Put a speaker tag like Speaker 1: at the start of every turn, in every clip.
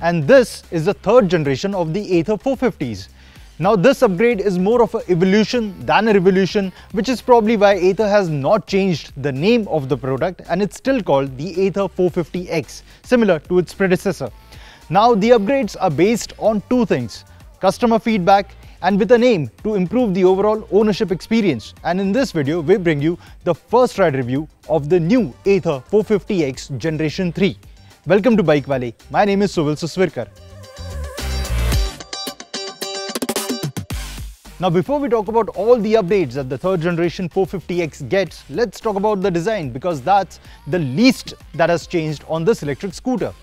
Speaker 1: and this is the third generation of the Ather 450s. Now this upgrade is more of an evolution than a revolution which is probably why Ather has not changed the name of the product and it's still called the Ather 450X similar to its predecessor. Now the upgrades are based on two things customer feedback and with a name to improve the overall ownership experience and in this video we bring you the first ride review of the new Ather 450X Generation 3. Welcome to BikeWale, my name is Suvil Suswirkar. Now before we talk about all the updates that the third generation 450X gets, let's talk about the design because that's the least that has changed on this electric scooter.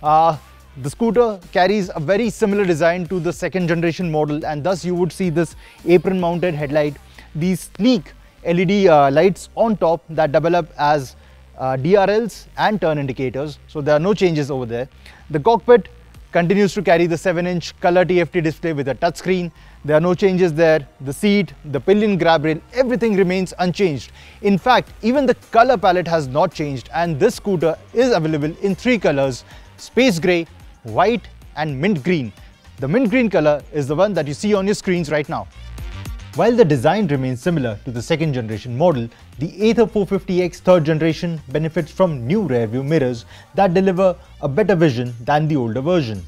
Speaker 1: Uh, the scooter carries a very similar design to the second generation model and thus you would see this apron mounted headlight, these sleek LED uh, lights on top that develop as uh, DRLs and turn indicators so there are no changes over there. The cockpit continues to carry the 7-inch color TFT display with a touchscreen there are no changes there. The seat, the pillion grab rail, everything remains unchanged. In fact, even the color palette has not changed and this scooter is available in three colors, space grey, white and mint green. The mint green color is the one that you see on your screens right now. While the design remains similar to the second generation model, the Ather 450X third generation benefits from new rear view mirrors that deliver a better vision than the older version.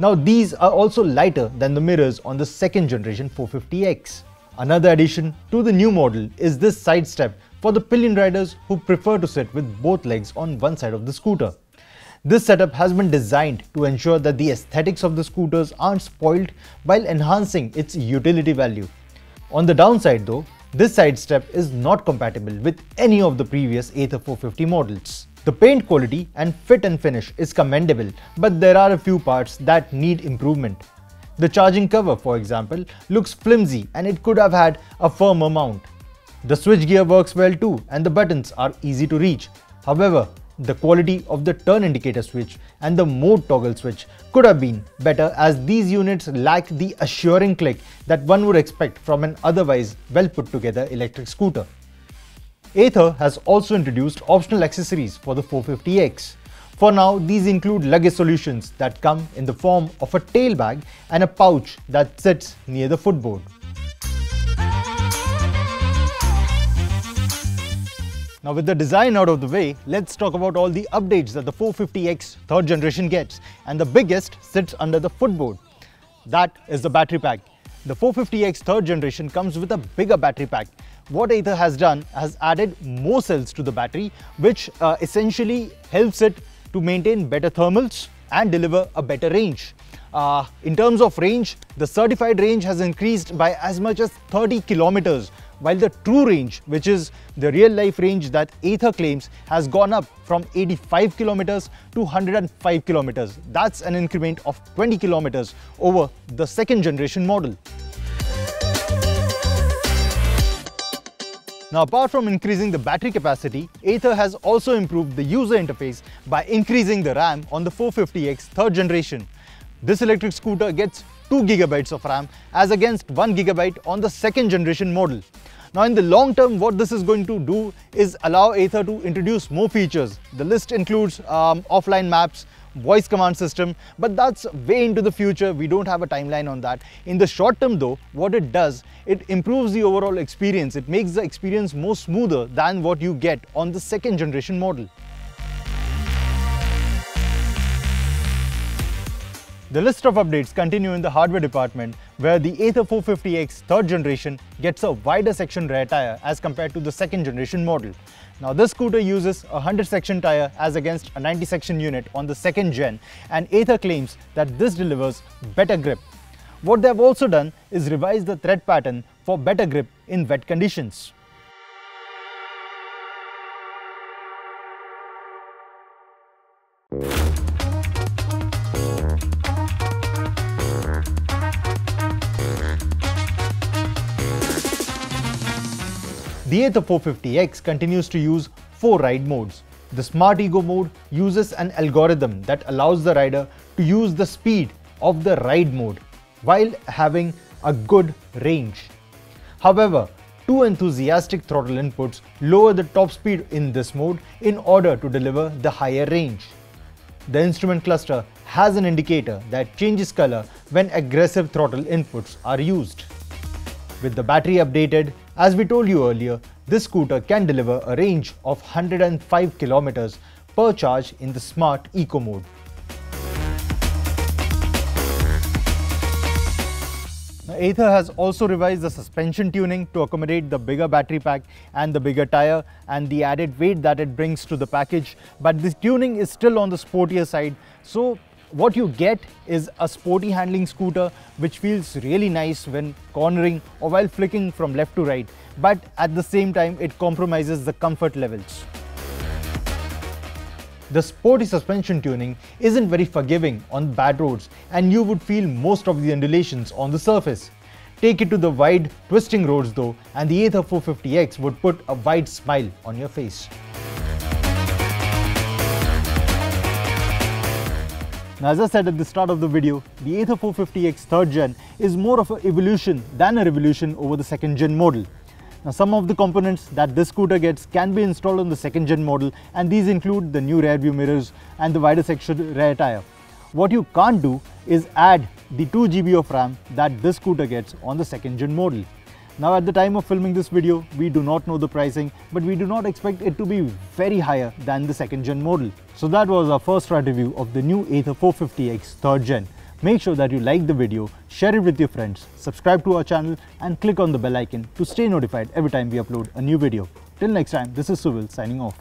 Speaker 1: Now these are also lighter than the mirrors on the second generation 450X. Another addition to the new model is this side step for the pillion riders who prefer to sit with both legs on one side of the scooter. This setup has been designed to ensure that the aesthetics of the scooters aren't spoiled while enhancing its utility value. On the downside though, this side step is not compatible with any of the previous Ather 450 models. The paint quality and fit and finish is commendable, but there are a few parts that need improvement. The charging cover, for example, looks flimsy and it could have had a firmer mount. The switchgear works well too and the buttons are easy to reach. However, the quality of the turn indicator switch and the mode toggle switch could have been better as these units lack the assuring click that one would expect from an otherwise well put together electric scooter. Ather has also introduced optional accessories for the 450X. For now, these include luggage solutions that come in the form of a tail bag and a pouch that sits near the footboard. Now with the design out of the way, let's talk about all the updates that the 450X third generation gets and the biggest sits under the footboard. That is the battery pack. The 450X third generation comes with a bigger battery pack what Ather has done has added more cells to the battery which uh, essentially helps it to maintain better thermals and deliver a better range. Uh, in terms of range, the certified range has increased by as much as 30 kilometers while the true range, which is the real life range that Ather claims, has gone up from 85 kilometers to 105 kilometers. That's an increment of 20 kilometers over the second generation model. Now apart from increasing the battery capacity, Ather has also improved the user interface by increasing the RAM on the 450X third generation. This electric scooter gets 2 gigabytes of RAM as against 1 gigabyte on the second generation model. Now in the long term, what this is going to do is allow Ather to introduce more features. The list includes um, offline maps, voice command system, but that's way into the future. We don't have a timeline on that. In the short term though, what it does, it improves the overall experience. It makes the experience more smoother than what you get on the second generation model. The list of updates continue in the hardware department where the Ather 450X third generation gets a wider section rear tire as compared to the second generation model. Now this scooter uses a 100 section tire as against a 90 section unit on the second gen and Ather claims that this delivers better grip. What they have also done is revise the tread pattern for better grip in wet conditions. The Ather 450X continues to use four ride modes. The Smart Eco mode uses an algorithm that allows the rider to use the speed of the ride mode while having a good range. However, two enthusiastic throttle inputs lower the top speed in this mode in order to deliver the higher range. the instrument cluster has an indicator that changes color when aggressive throttle inputs are used. With the battery updated, as we told you earlier, this scooter can deliver a range of 105 kilometers per charge in the smart eco mode. Ather has also revised the suspension tuning to accommodate the bigger battery pack and the bigger tire and the added weight that it brings to the package. But this tuning is still on the sportier side. So what you get is a sporty handling scooter which feels really nice when cornering or while flicking from left to right. But at the same time, it compromises the comfort levels. The sporty suspension tuning isn't very forgiving on bad roads and you would feel most of the undulations on the surface. Take it to the wide, twisting roads though and the Ather 450X would put a wide smile on your face. Now as I said at the start of the video, the Ather 450X 3rd gen is more of an evolution than a revolution over the 2nd gen model. Now some of the components that this scooter gets can be installed on the second gen model and these include the new rear view mirrors and the wider section rear tire. What you can't do is add the 2 GB of RAM that this scooter gets on the second gen model. Now at the time of filming this video, we do not know the pricing, but we do not expect it to be very higher than the second gen model. So that was our first review of the new Ather 450X 3rd gen. Make sure that you like the video, share it with your friends, subscribe to our channel and click on the bell icon to stay notified every time we upload a new video. Till next time, this is Suvil signing off.